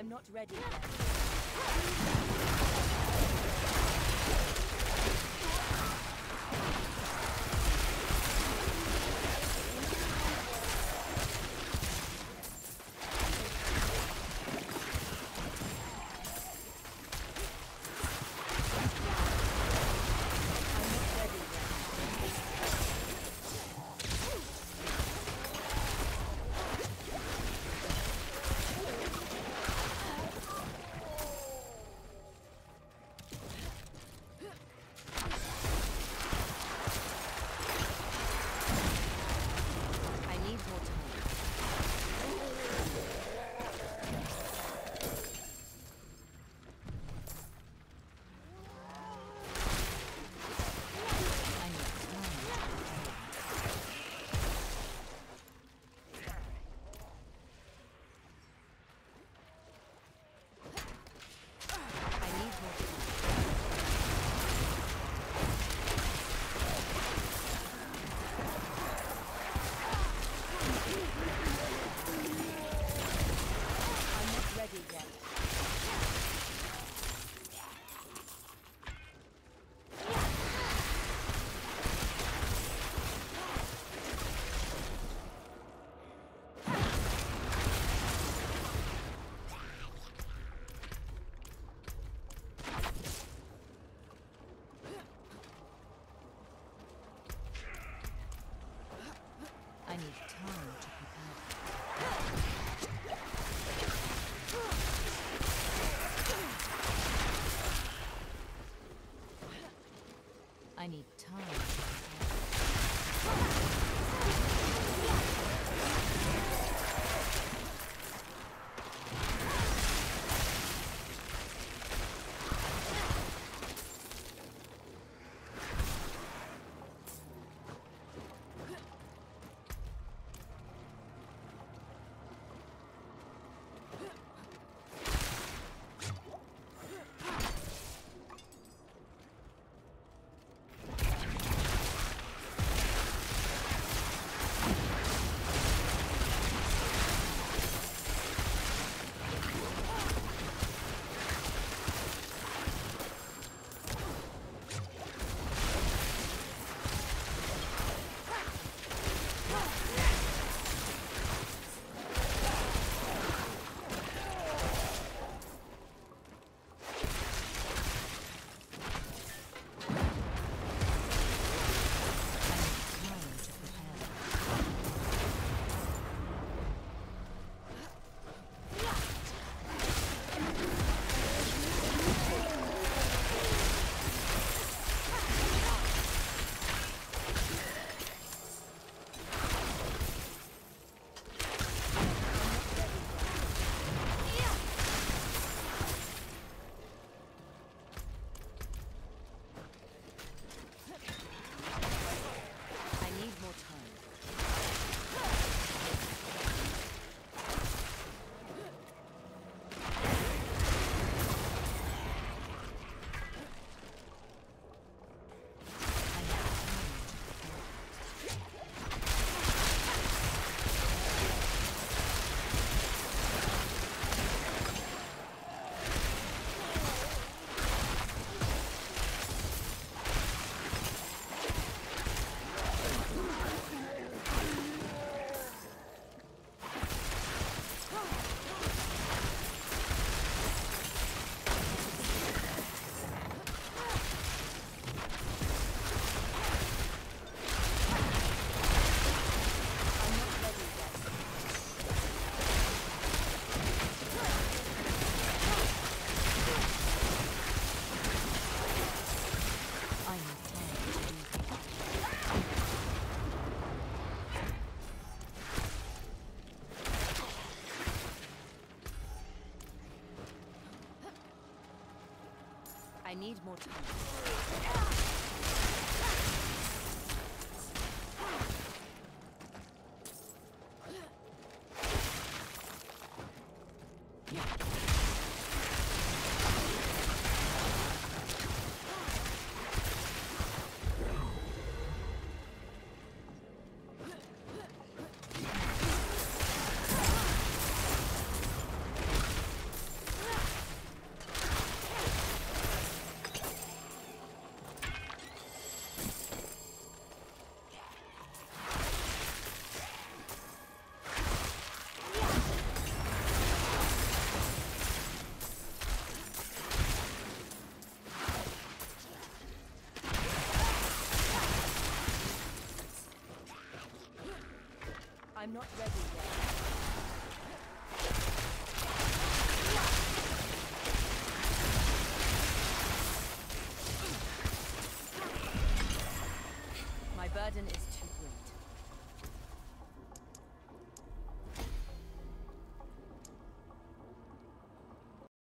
I'm not ready. I need time. need more time. I'm not ready yet. My burden is too